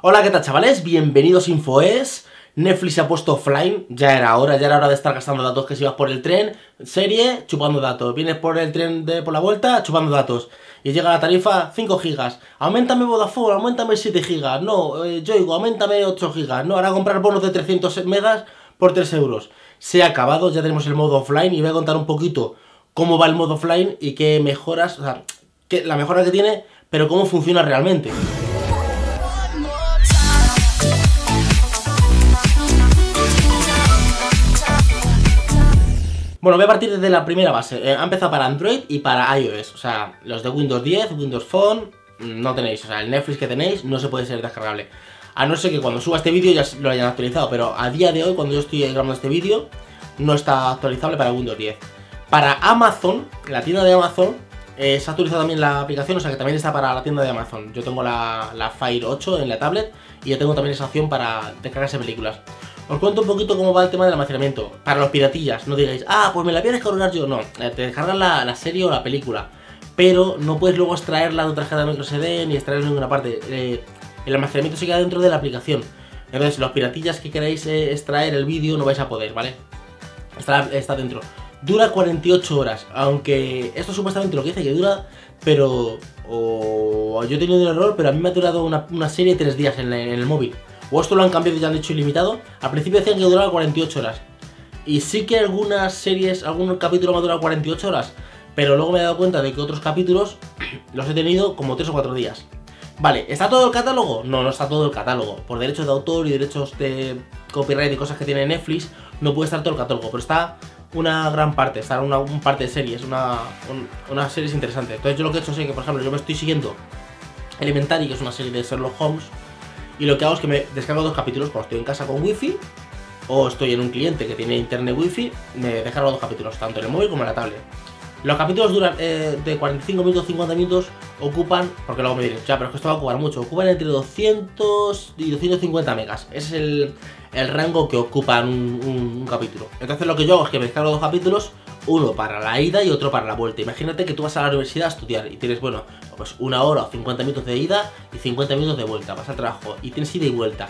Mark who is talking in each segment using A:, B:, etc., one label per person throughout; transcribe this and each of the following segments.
A: Hola, ¿qué tal chavales? Bienvenidos InfoES. Netflix se ha puesto offline, ya era hora, ya era hora de estar gastando datos que si vas por el tren, serie, chupando datos, vienes por el tren de por la vuelta, chupando datos, y llega la tarifa 5 gigas, aumentame Vodafone, aumentame 7 gigas, no, eh, yo digo, aumentame 8 gigas, no, ahora comprar bonos de 300 megas por 3 euros. Se ha acabado, ya tenemos el modo offline y voy a contar un poquito cómo va el modo offline y qué mejoras, o sea, qué, la mejora que tiene, pero cómo funciona realmente. Bueno, voy a partir desde la primera base. Eh, ha empezado para Android y para iOS. O sea, los de Windows 10, Windows Phone, mm, no tenéis. O sea, el Netflix que tenéis no se puede ser descargable. A no ser que cuando suba este vídeo ya lo hayan actualizado. Pero a día de hoy, cuando yo estoy grabando este vídeo, no está actualizable para Windows 10. Para Amazon, la tienda de Amazon, eh, se ha actualizado también la aplicación, o sea que también está para la tienda de Amazon. Yo tengo la, la Fire 8 en la tablet y yo tengo también esa opción para descargarse películas. Os cuento un poquito cómo va el tema del almacenamiento. Para los piratillas, no digáis, ah, pues me la voy a descargar yo. No, eh, te descargas la, serie o la película. Pero no puedes luego extraerla de otra tarjeta de microSD ni extraerla en ninguna parte. Eh, el almacenamiento se queda dentro de la aplicación. Entonces, los piratillas que queráis eh, extraer el vídeo no vais a poder, ¿vale? Está, está dentro. Dura 48 horas, aunque esto supuestamente lo que dice que dura, pero... O yo he tenido un error, pero a mí me ha durado una, serie de 3 días en el móvil. O esto lo han cambiado y ya han hecho ilimitado. Al principio decían que duraba 48 horas. Y sí que algunas series, algún capítulo me ha durado 48 horas. Pero luego me he dado cuenta de que otros capítulos los he tenido como 3 o 4 días. Vale, ¿está todo el catálogo? No, no está todo el catálogo. Por derechos de autor y derechos de copyright y cosas que tiene Netflix, no puede estar todo el catálogo. Pero está una gran parte, está una, parte de series, una, una series interesante. Entonces yo lo que he hecho es que, por ejemplo, yo me estoy siguiendo Elementary, que es una serie de Sherlock Holmes, y lo que hago es que me descargo dos capítulos cuando estoy en casa con wifi o estoy en un cliente que tiene internet wifi, me descargo dos capítulos, tanto en el móvil como en la tablet. Los capítulos duran eh, de 45 minutos, 50 minutos, ocupan, porque luego me diré, ya, pero es que esto va a ocupar mucho, ocupan entre 200 y 250 megas. Ese es el, el rango que ocupa un, un, capítulo. Entonces lo que yo hago es que me descargo dos capítulos, uno para la ida y otro para la vuelta. Imagínate que tú vas a la universidad a estudiar y tienes, bueno, pues una hora o 50 minutos de ida y 50 minutos de vuelta. Vas al trabajo y tienes ida y vuelta.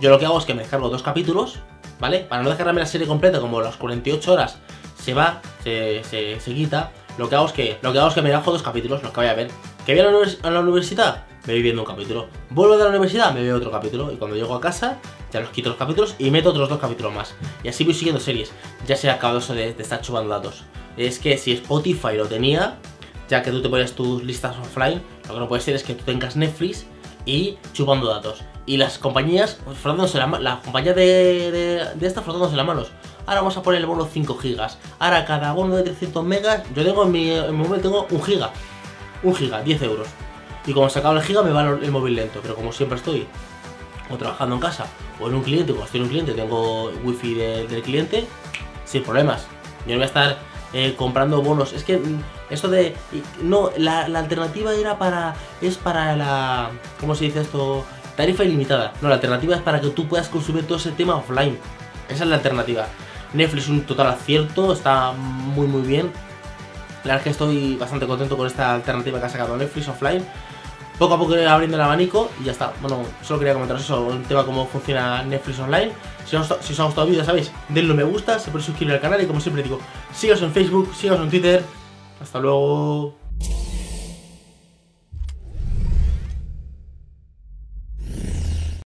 A: Yo lo que hago es que me descargo dos capítulos, ¿vale? Para no descargarme la serie completa, como las 48 horas se va, se, se, quita. Lo que hago es que lo que hago es que me dejo dos capítulos, los que voy a ver. ¿Que voy a la, universidad? Me voy viendo un capítulo. ¿Vuelvo de la universidad? Me veo otro capítulo. Y cuando llego a casa, ya los quito los capítulos y meto otros dos capítulos más. Y así voy siguiendo series. Ya se ha acabado eso de, estar chupando datos. Es que si Spotify lo tenía, ya que tú te pones tus listas offline, lo que no puede ser es que tú tengas Netflix y chupando datos. Y las compañías frotándose la la de, de, de frotándose las manos. Ahora vamos a poner el bono 5 gigas. Ahora cada bono de 300 megas, yo tengo en mi, móvil tengo un giga. Un giga, 10 euros. Y como se acaba el giga me va el móvil lento. Pero como siempre estoy o trabajando en casa o en un cliente, como estoy en un cliente, tengo wifi del cliente, sin problemas. Yo no voy a estar eh, comprando bonos. Es que mm, esto de... No, la, alternativa era para... Es para la... ¿Cómo se dice esto? Tarifa ilimitada. No, la alternativa es para que tú puedas consumir todo ese tema offline. Esa es la alternativa. Netflix un total acierto, está muy muy bien. La verdad es que estoy bastante contento con esta alternativa que ha sacado Netflix offline. Poco a poco abriendo el abanico y ya está. Bueno, solo quería comentaros eso, un tema cómo funciona Netflix online. Si os, si os ha gustado el vídeo, sabéis, denle un me gusta, se puede suscribir al canal y como siempre digo, síganos en Facebook, síganos en Twitter. Hasta luego.